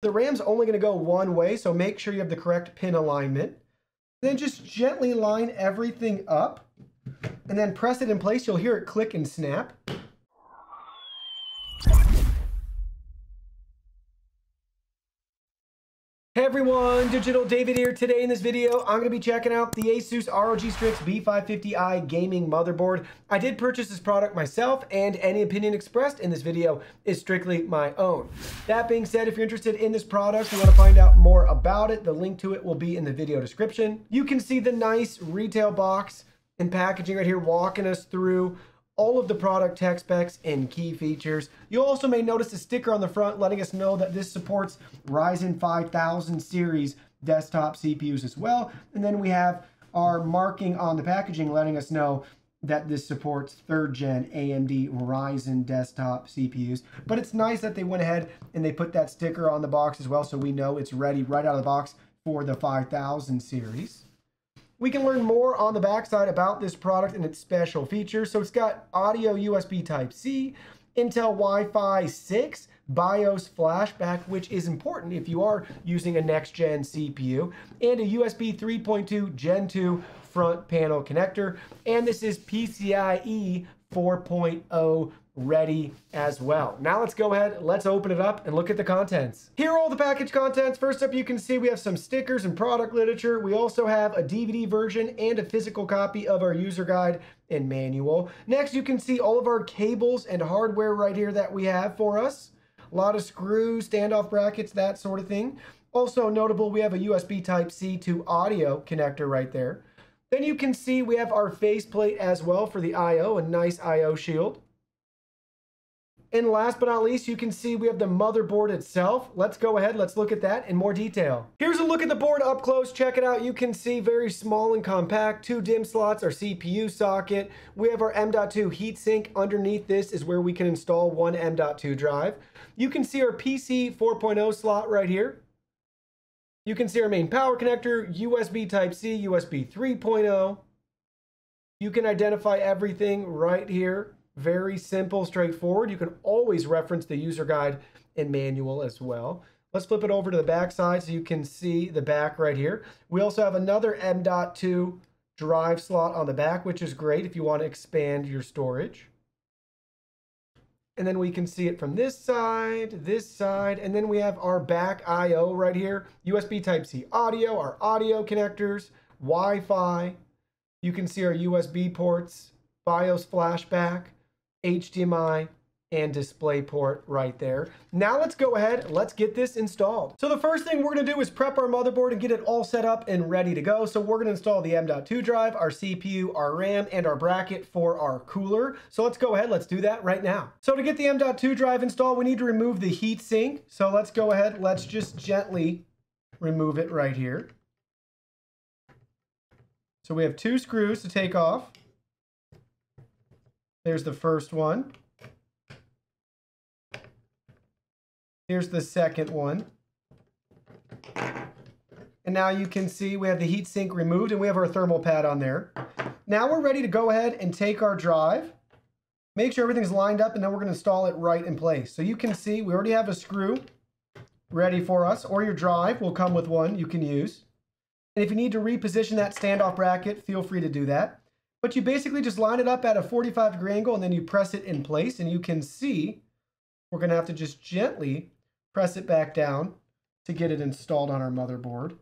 The RAM's only going to go one way, so make sure you have the correct pin alignment. Then just gently line everything up and then press it in place. You'll hear it click and snap. Everyone, Digital David here. Today in this video, I'm to be checking out the Asus ROG Strix B550i gaming motherboard. I did purchase this product myself, and any opinion expressed in this video is strictly my own. That being said, if you're interested in this product, you want to find out more about it, the link to it will be in the video description. You can see the nice retail box and packaging right here walking us through all of the product tech specs and key features. You also may notice a sticker on the front letting us know that this supports Ryzen 5000 series desktop CPUs as well. And then we have our marking on the packaging letting us know that this supports third gen AMD Ryzen desktop CPUs. But it's nice that they went ahead and they put that sticker on the box as well so we know it's ready right out of the box for the 5000 series. We can learn more on the backside about this product and its special features. So it's got audio USB Type-C, Intel Wi-Fi 6, BIOS flashback, which is important if you are using a next-gen CPU, and a USB 3.2 Gen 2 front panel connector. And this is PCIe 4.0 ready as well. Now let's go ahead, let's open it up and look at the contents. Here are all the package contents. First up, you can see we have some stickers and product literature. We also have a DVD version and a physical copy of our user guide and manual. Next, you can see all of our cables and hardware right here that we have for us. A lot of screws, standoff brackets, that sort of thing. Also notable, we have a USB Type-C to audio connector right there. Then you can see we have our faceplate as well for the I.O., a nice I.O. shield. And last but not least, you can see we have the motherboard itself. Let's go ahead, let's look at that in more detail. Here's a look at the board up close. Check it out. You can see very small and compact. Two DIMM slots, our CPU socket. We have our M.2 heatsink. Underneath this is where we can install one M.2 drive. You can see our PC 4.0 slot right here. You can see our main power connector, USB Type-C, USB 3.0. You can identify everything right here. Very simple, straightforward. You can always reference the user guide and manual as well. Let's flip it over to the back side so you can see the back right here. We also have another M.2 drive slot on the back, which is great if you want to expand your storage. And then we can see it from this side, this side, and then we have our back I.O. right here. USB Type-C audio, our audio connectors, Wi-Fi. You can see our USB ports, BIOS flashback, HDMI, and DisplayPort right there. Now let's go ahead, let's get this installed. So the first thing we're gonna do is prep our motherboard and get it all set up and ready to go. So we're gonna install the M.2 drive, our CPU, our RAM, and our bracket for our cooler. So let's go ahead, let's do that right now. So to get the M.2 drive installed, we need to remove the heatsink. So let's go ahead, let's just gently remove it right here. So we have two screws to take off. There's the first one. Here's the second one. And now you can see we have the heatsink removed and we have our thermal pad on there. Now we're ready to go ahead and take our drive, make sure everything's lined up, and then we're gonna install it right in place. So you can see we already have a screw ready for us, or your drive will come with one you can use. And if you need to reposition that standoff bracket, feel free to do that. But you basically just line it up at a 45 degree angle and then you press it in place and you can see we're gonna have to just gently press it back down to get it installed on our motherboard.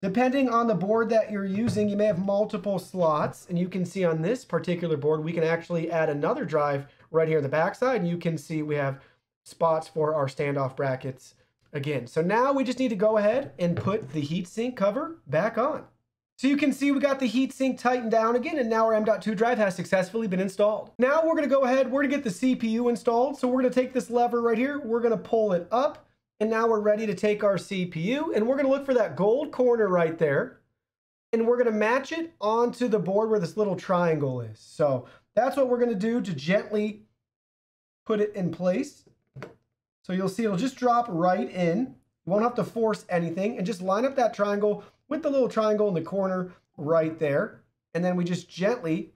Depending on the board that you're using, you may have multiple slots, and you can see on this particular board, we can actually add another drive right here in the backside, and you can see we have spots for our standoff brackets again. So now we just need to go ahead and put the heatsink cover back on. So you can see we got the heatsink tightened down again, and now our M.2 drive has successfully been installed. Now we're gonna go ahead, we're gonna get the CPU installed. So we're gonna take this lever right here, we're gonna pull it up, and now we're ready to take our CPU, and we're gonna look for that gold corner right there, and we're gonna match it onto the board where this little triangle is. So that's what we're gonna do to gently put it in place. So you'll see it'll just drop right in. You won't have to force anything, and just line up that triangle with the little triangle in the corner right there. And then we just gently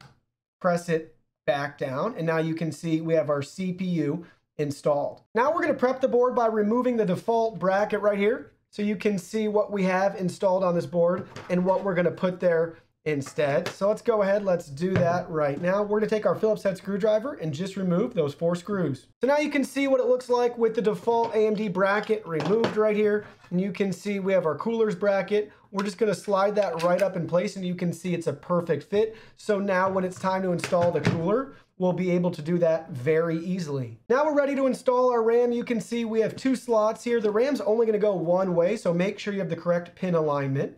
press it back down. And now you can see we have our CPU installed. Now we're going to prep the board by removing the default bracket right here so you can see what we have installed on this board and what we're going to put there instead. So let's go ahead, let's do that right now. We're gonna take our Phillips head screwdriver and just remove those four screws. So now you can see what it looks like with the default AMD bracket removed right here. And you can see we have our coolers bracket. We're just gonna slide that right up in place and you can see it's a perfect fit. So now when it's time to install the cooler, we'll be able to do that very easily. Now we're ready to install our RAM. You can see we have two slots here. The RAM's only gonna go one way, so make sure you have the correct pin alignment.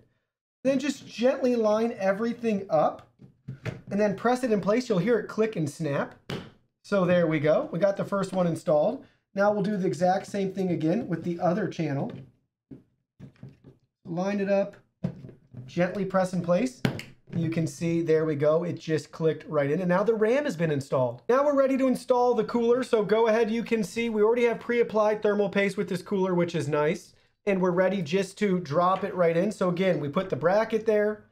Then just gently line everything up and then press it in place. You'll hear it click and snap. So there we go. We got the first one installed. Now we'll do the exact same thing again with the other channel. Line it up, gently press in place. You can see, there we go, it just clicked right in. And now the RAM has been installed. Now we're ready to install the cooler. So go ahead, you can see we already have pre-applied thermal paste with this cooler, which is nice and we're ready just to drop it right in. So again, we put the bracket there.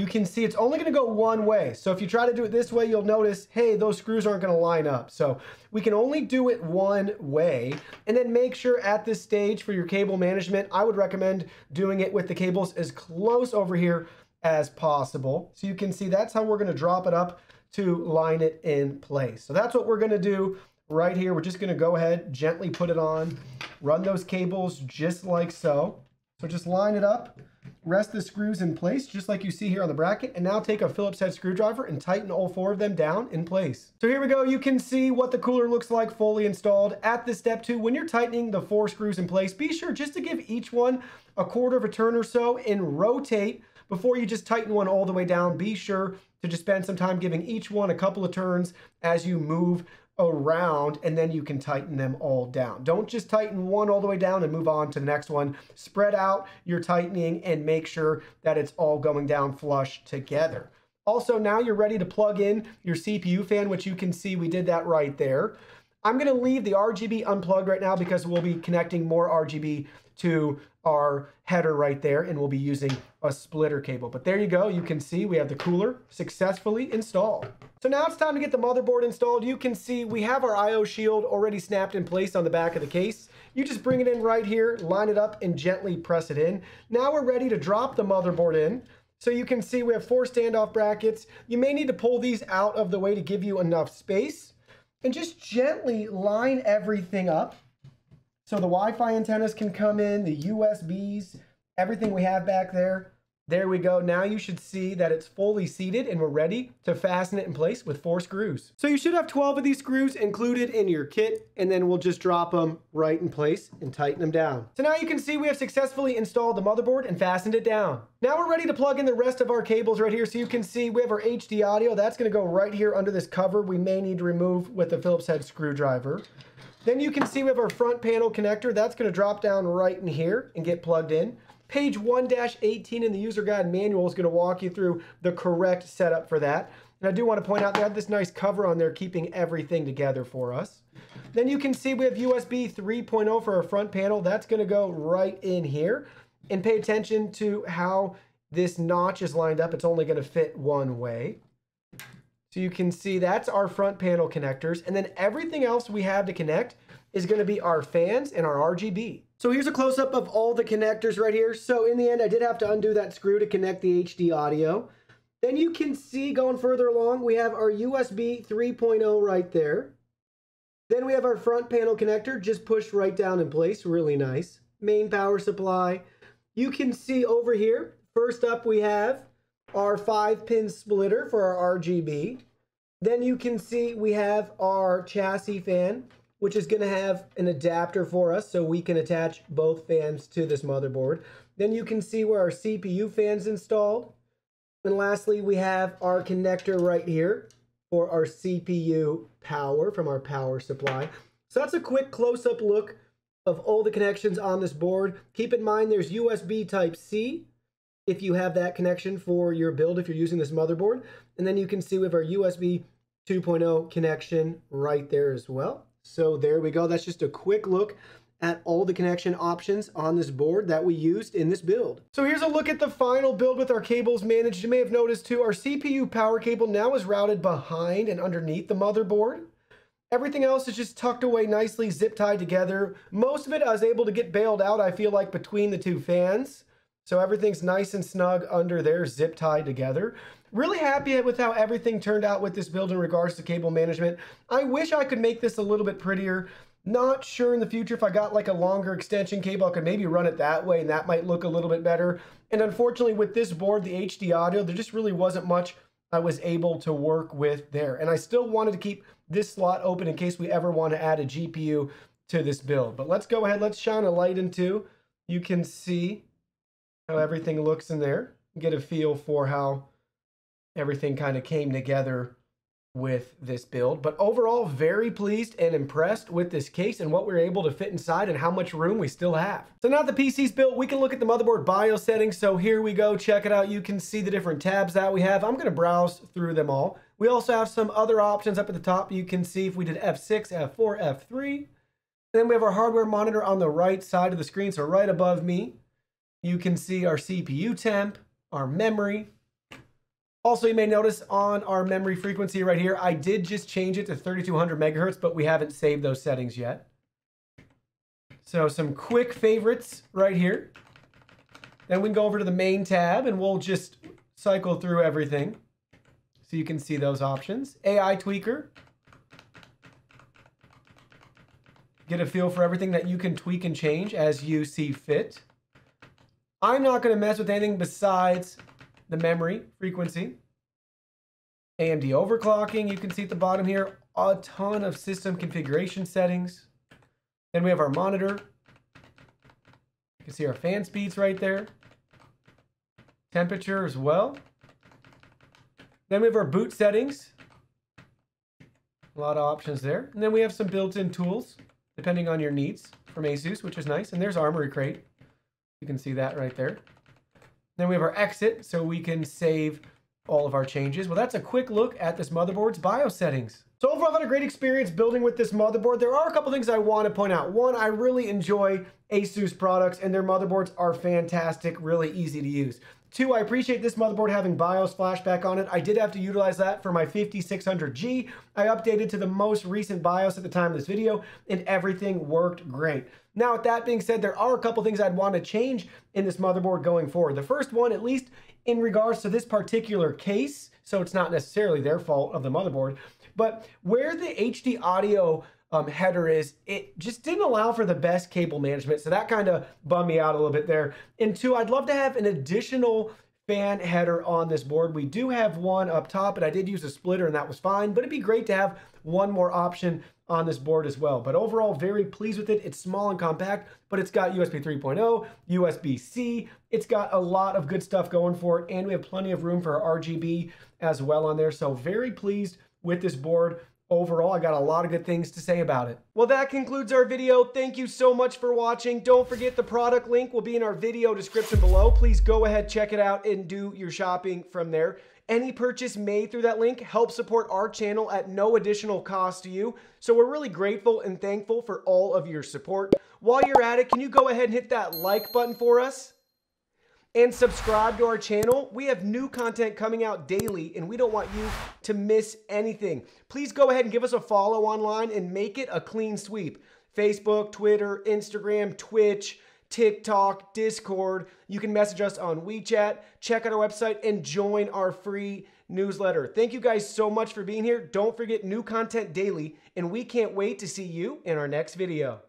You can see it's only going to go one way. So if you try to do it this way, you'll notice, hey, those screws aren't going to line up. So we can only do it one way. And then make sure at this stage for your cable management, I would recommend doing it with the cables as close over here as possible. So you can see that's how we're going to drop it up to line it in place. So that's what we're going to do right here. We're just going to go ahead, gently put it on. Run those cables just like so. So just line it up, rest the screws in place, just like you see here on the bracket, and now take a Phillips head screwdriver and tighten all four of them down in place. So here we go. You can see what the cooler looks like fully installed. At this step two, when you're tightening the four screws in place, be sure just to give each one a quarter of a turn or so and rotate before you just tighten one all the way down. Be sure to just spend some time giving each one a couple of turns as you move around and then you can tighten them all down. Don't just tighten one all the way down and move on to the next one. Spread out your tightening and make sure that it's all going down flush together. Also, now you're ready to plug in your CPU fan, which you can see we did that right there. I'm going to leave the RGB unplugged right now because we'll be connecting more RGB to our header right there and we'll be using a splitter cable. But there you go. You can see we have the cooler successfully installed. So now it's time to get the motherboard installed. You can see we have our IO shield already snapped in place on the back of the case. You just bring it in right here, line it up and gently press it in. Now we're ready to drop the motherboard in. So you can see we have four standoff brackets. You may need to pull these out of the way to give you enough space and just gently line everything up. So the Wi-Fi antennas can come in, the USBs, everything we have back there. There we go. Now you should see that it's fully seated and we're ready to fasten it in place with four screws. So you should have 12 of these screws included in your kit and then we'll just drop them right in place and tighten them down. So now you can see we have successfully installed the motherboard and fastened it down. Now we're ready to plug in the rest of our cables right here. So you can see we have our HD audio. That's gonna go right here under this cover. We may need to remove with a Phillips head screwdriver. Then you can see we have our front panel connector. That's gonna drop down right in here and get plugged in. Page 1-18 in the user guide manual is going to walk you through the correct setup for that. And I do want to point out they have this nice cover on there keeping everything together for us. Then you can see we have USB 3.0 for our front panel. That's going to go right in here. And pay attention to how this notch is lined up. It's only going to fit one way. So you can see that's our front panel connectors. And then everything else we have to connect is going to be our fans and our RGB. So here's a close-up of all the connectors right here. So in the end, I did have to undo that screw to connect the HD audio. Then you can see going further along, we have our USB 3.0 right there. Then we have our front panel connector just pushed right down in place, really nice. Main power supply. You can see over here, first up we have our 5-pin splitter for our RGB. Then you can see we have our chassis fan which is going to have an adapter for us so we can attach both fans to this motherboard. Then you can see where our CPU fan's installed. And lastly, we have our connector right here for our CPU power from our power supply. So that's a quick close-up look of all the connections on this board. Keep in mind there's USB Type-C if you have that connection for your build if you're using this motherboard. And then you can see we have our USB 2.0 connection right there as well. So there we go. That's just a quick look at all the connection options on this board that we used in this build. So here's a look at the final build with our cables managed. You may have noticed too, our CPU power cable now is routed behind and underneath the motherboard. Everything else is just tucked away nicely, zip tied together. Most of it I was able to get bailed out, I feel like, between the two fans. So everything's nice and snug under there, zip tied together. Really happy with how everything turned out with this build in regards to cable management. I wish I could make this a little bit prettier. Not sure in the future if I got like a longer extension cable, I could maybe run it that way and that might look a little bit better. And unfortunately with this board, the HD audio, there just really wasn't much I was able to work with there. And I still wanted to keep this slot open in case we ever want to add a GPU to this build. But let's go ahead, let's shine a light into. You can see how everything looks in there. Get a feel for how everything kind of came together with this build. But overall, very pleased and impressed with this case and what we are able to fit inside and how much room we still have. So now the PC's built, we can look at the motherboard BIOS settings. So here we go, check it out. You can see the different tabs that we have. I'm gonna browse through them all. We also have some other options up at the top. You can see if we did F6, F4, F3. And then we have our hardware monitor on the right side of the screen, so right above me. You can see our CPU temp, our memory, also, you may notice on our memory frequency right here, I did just change it to 3200 megahertz, but we haven't saved those settings yet. So some quick favorites right here. Then we can go over to the main tab and we'll just cycle through everything. So you can see those options. AI tweaker. Get a feel for everything that you can tweak and change as you see fit. I'm not going to mess with anything besides the memory frequency. AMD overclocking, you can see at the bottom here, a ton of system configuration settings. Then we have our monitor. You can see our fan speeds right there. Temperature as well. Then we have our boot settings. A lot of options there. And then we have some built-in tools, depending on your needs from Asus, which is nice. And there's Armoury Crate. You can see that right there. Then we have our exit, so we can save all of our changes. Well, that's a quick look at this motherboard's BIOS settings. So overall, I've had a great experience building with this motherboard. There are a couple things I want to point out. One, I really enjoy Asus products and their motherboards are fantastic, really easy to use. Two, I appreciate this motherboard having BIOS flashback on it. I did have to utilize that for my 5600G. I updated to the most recent BIOS at the time of this video and everything worked great. Now, with that being said, there are a couple things I'd want to change in this motherboard going forward. The first one, at least in regards to this particular case, so it's not necessarily their fault of the motherboard, but where the HD audio um, header is, it just didn't allow for the best cable management. So that kind of bummed me out a little bit there. And two, I'd love to have an additional fan header on this board. We do have one up top, and I did use a splitter and that was fine, but it'd be great to have one more option on this board as well. But overall, very pleased with it. It's small and compact, but it's got USB 3.0, USB-C. It's got a lot of good stuff going for it, and we have plenty of room for RGB as well on there. So very pleased with this board. Overall, I got a lot of good things to say about it. Well, that concludes our video. Thank you so much for watching. Don't forget the product link will be in our video description below. Please go ahead, check it out, and do your shopping from there. Any purchase made through that link helps support our channel at no additional cost to you. So we're really grateful and thankful for all of your support. While you're at it, can you go ahead and hit that like button for us? And subscribe to our channel. We have new content coming out daily and we don't want you to miss anything. Please go ahead and give us a follow online and make it a clean sweep. Facebook, Twitter, Instagram, Twitch, TikTok, Discord. You can message us on WeChat, check out our website, and join our free newsletter. Thank you guys so much for being here. Don't forget new content daily, and we can't wait to see you in our next video.